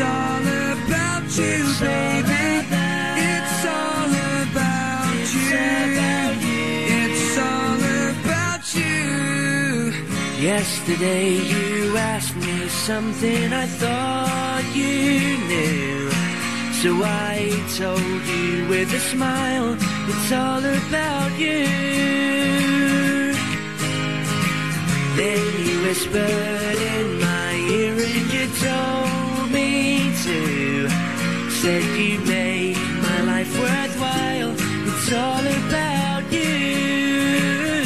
It's all about you, baby. It's all about you. It's all about you. Yesterday you asked me something I thought you knew. So I told you with a smile, it's all about you. Then you whispered Said you made my life worthwhile. It's all about you.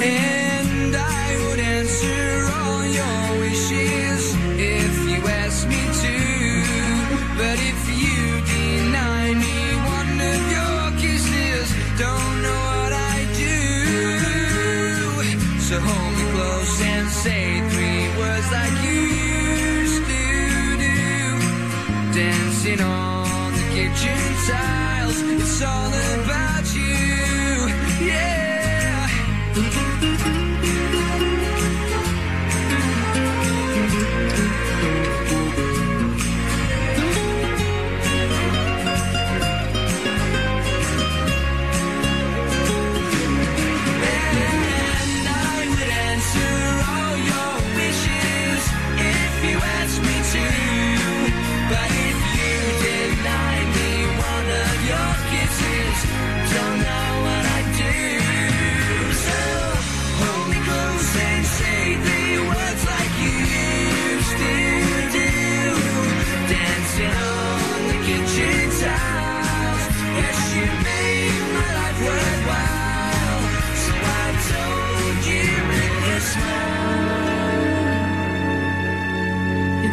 And I would answer all your wishes if you asked me to. But if you deny me one of your kisses, don't know what I do. So hold me close and say three words like you Dancing on the kitchen tiles, it's all about you.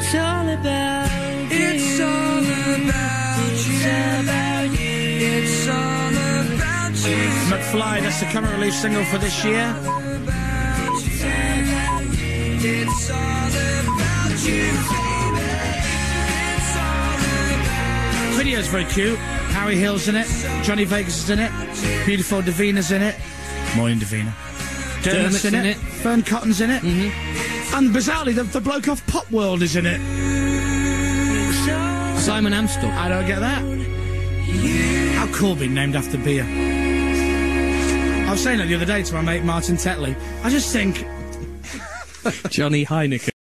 It's all about you. It's all about you. It's about you. It's all about you. McFly, that's the current release single for this year. It's all about you, baby. It's all about Video's very cute. Harry Hill's in it. Johnny Vegas is in it. Beautiful Davina's in it. Morning, Davina. Dermot's, Dermot's in, in it. it. Fearne Cotton's in it. Mm-hmm. And bizarrely, the, the bloke off Pop World is in it. Simon Amstell. I don't get that. How cool being named after beer. I was saying that the other day to my mate Martin Tetley. I just think Johnny Heineken.